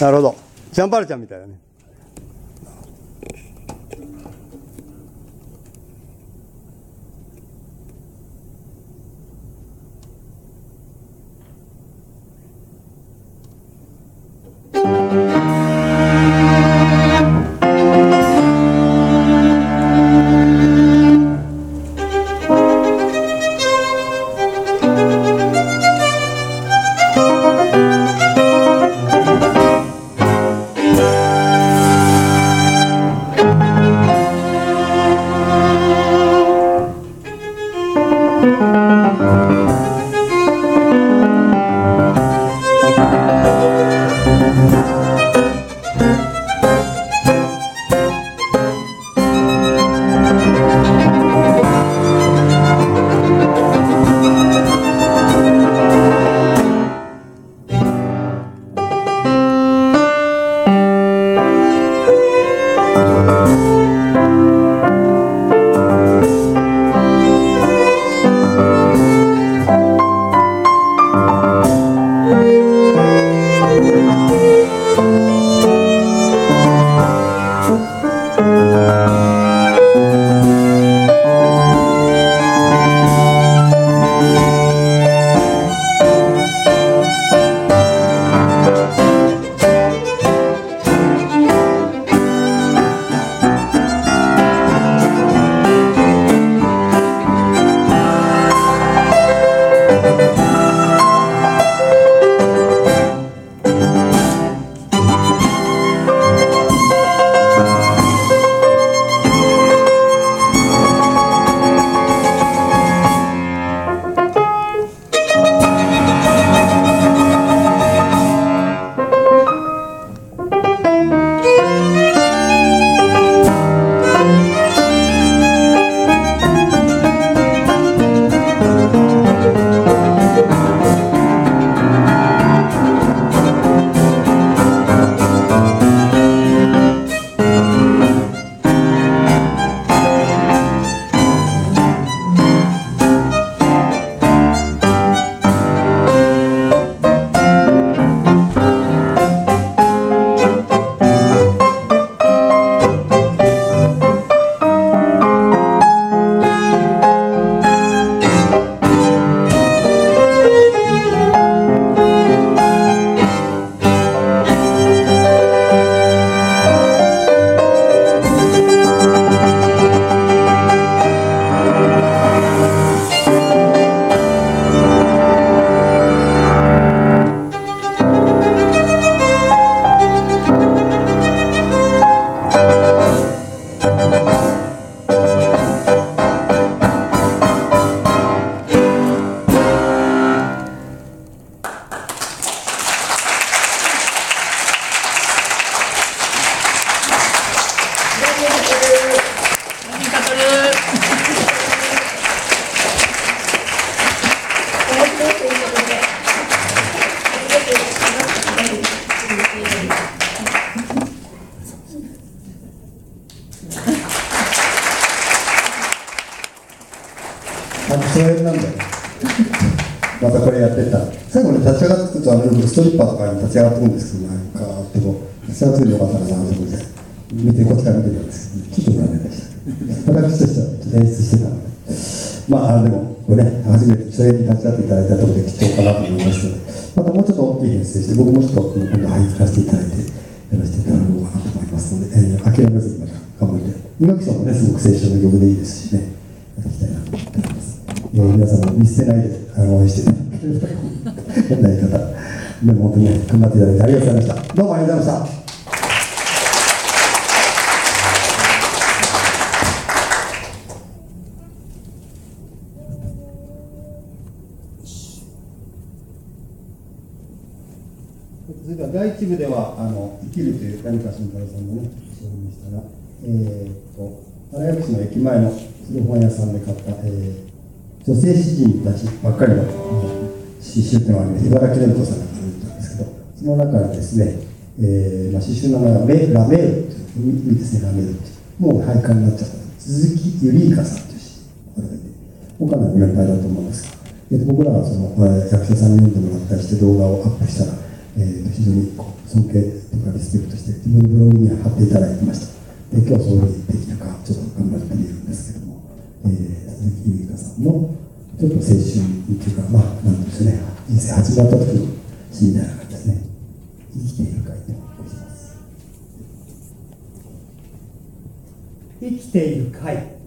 なるほど。ジャンパルちゃんみたいだね。立ち上がってくるんですけどなんかってこう立ち上がってくるよかったらなと思って見てこっちから見てたんですけどちょっと残念でした私としてはちょっと演出してたのでまああでもこれね初めて初演に立ち会っていただいたところで貴重かなと思いましたのでまたもうちょっと大きい編成して僕もちょっと今度入らせていただいてやらせていただこうかなと思いますので、えー、諦めずにまた頑張って今木さんもねすごく青春の曲でいいですしねやっていきたいなと思っております皆さんも見捨てないで応援していただければ変な言い方でも本当にね頑張っていただいてありがとうございました。どうもありがとうございました。それでは第一部ではあの生きるという谷川俊太郎さんのね証言でしたが、えー、っと荒谷市の駅前の古本屋さんで買った、えー女性詩人たちばっかりの詩集っていうのがありまして茨城蓮子さん。の中にですね、えーまあ、刺繍の名前はラメールという海ですねラメルってもう廃刊になっちゃった鈴木ゆりいかさんという方がいて岡野年配だと思うんですが、えー、僕らはその、えー、役者さんに読んでもらったりして動画をアップしたら、えー、非常に尊敬とかリスペクトして自分のブログに貼っていただいてましたで今日はそういうふうにできたかちょっと頑張ってみるんですけども、えー、鈴木ゆりいかさんのちょっと青春っていうかまあなんですね人生始まった時のシーンであるか生きているかい。と思います生きているかい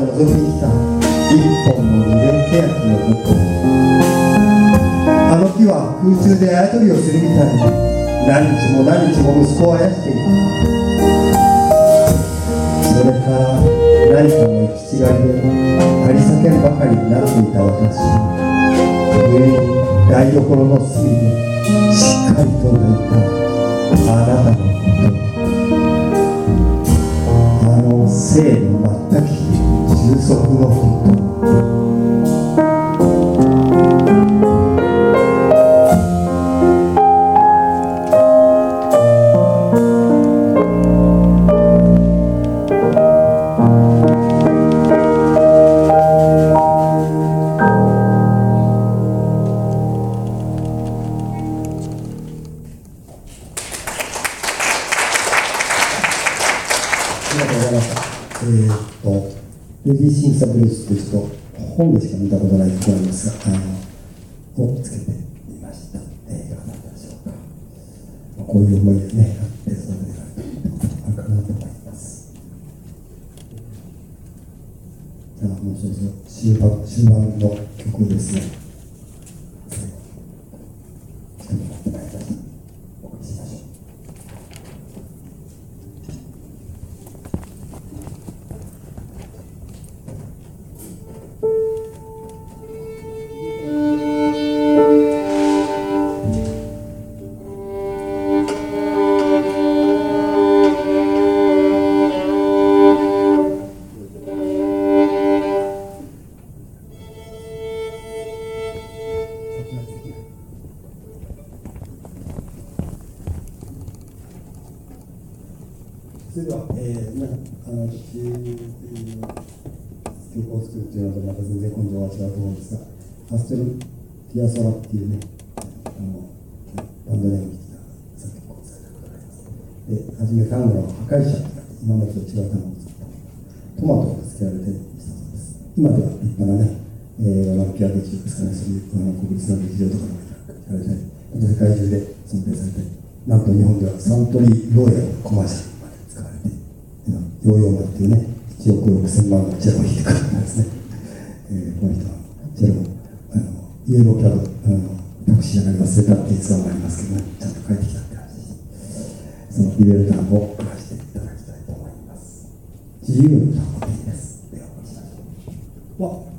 中きた一本の濡れ欅のことあの木は空中であやとりをするみたいに何日も何日も息子をあやしていたそれから何かの行き違いで張り裂けんばかりになっていた私上に台所の隅でしっかりと泣いたあなたのことあの生収束のヒッディーシンサブルースってちょっと本でしか見たことない曲なんですが、あの、をつけてみました。えー、いかがだったでしょうか。まあこういう思いでね、あって、それであるかなと思います。じゃあ、もうそろそろ終盤、終盤の曲ですね。なんと日本ではサントリーローヤルコマーシャルまで使われて、ヨーヨーマっていうね、1億6000万のチェロを弾いてくれたんですね。えー、この人は、チェロ、あの、イエローキャブ、あの、タクシー上がり忘れたっていう逸話がありますけどね、ちゃんと帰ってきたって話です。そのリベルターを書かせていただきたいと思います。自由の単語でいいです。では、お願いしましょう。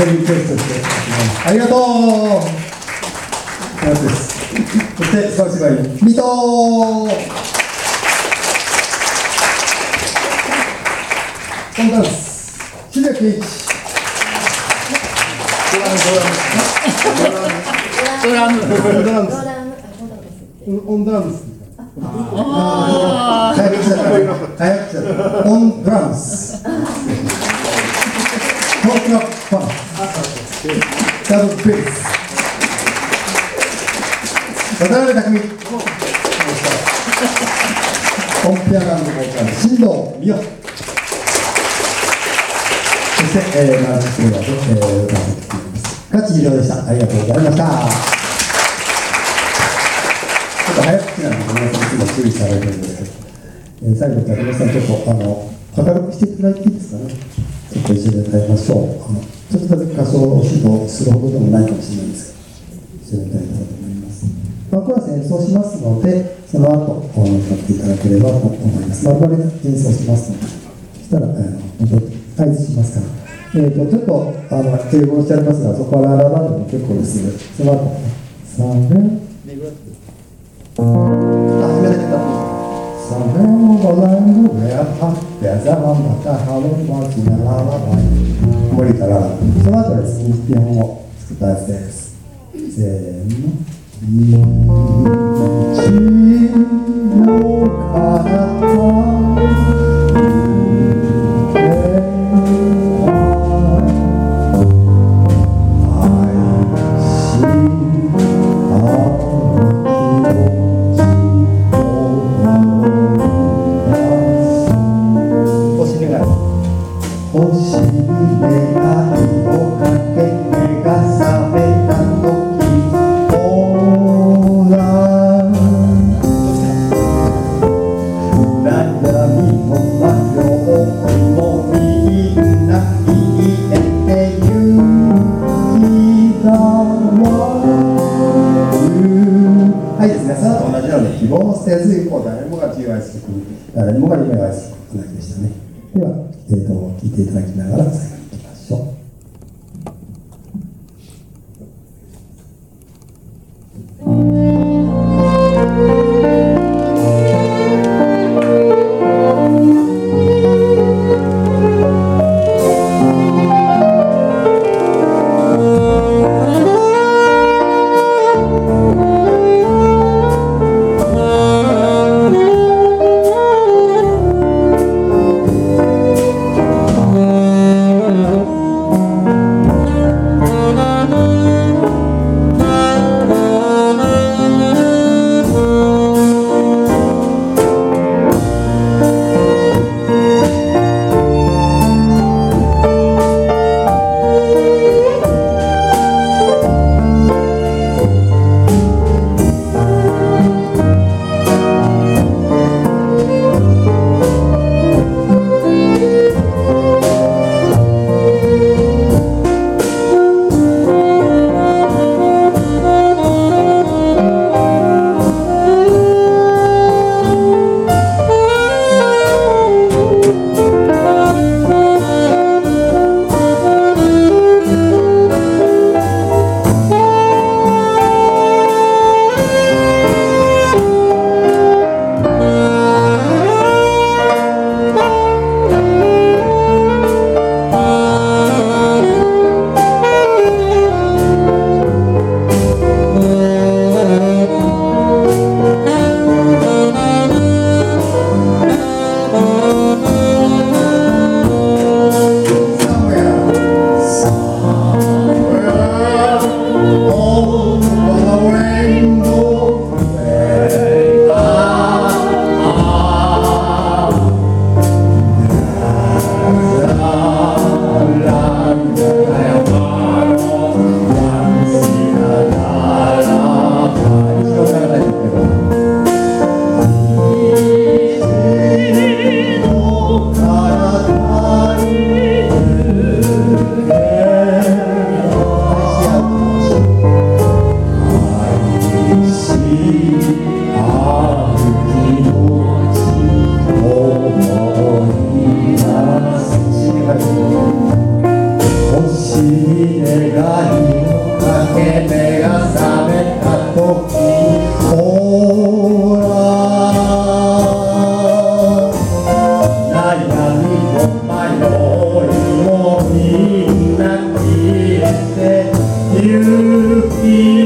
ちょっと突然リクエストして、ありがとう。です。そして、その芝居、水戸コンダンス、秀樹一。ドラム。ドラム。ドラム、あ、そう。なんですって。オンドラムス。早くしちゃった。早くしちゃった。オンドラムス。ダブルベース。渡辺匠。コンピアノボーカル、新藤美代。そして、えー、マーチプレイヤーと、えー、歌わせていきます。ガチ以上でした。ありがとうございました。ちょっと早口なんで、皆さんいつも注意されるんですけど、えー、最後から皆さんちょっと、あの、明るくしていただいていいですかね。ちょっと一緒に歌いましょう。あの、ちょっとだけ歌唱を指導するほどでもないかもしれないんですけど、一緒に歌いたいと思います。まあ、コーラス演奏しますので、その後、こう歌っていただければと思います。まるまる演奏しますので、そしたら、えー、合図しますから。えーと、ちょっと、あの、英語をしてありますが、そこはラララでも結構です、その後、さあね、無理から、その後ですね、日本を作ったやつです。せーの。日の方もが自由を愛する国誰もが夢を愛する国でしたね。では、えー、と聞いていただきながら最後にいきましょう。You.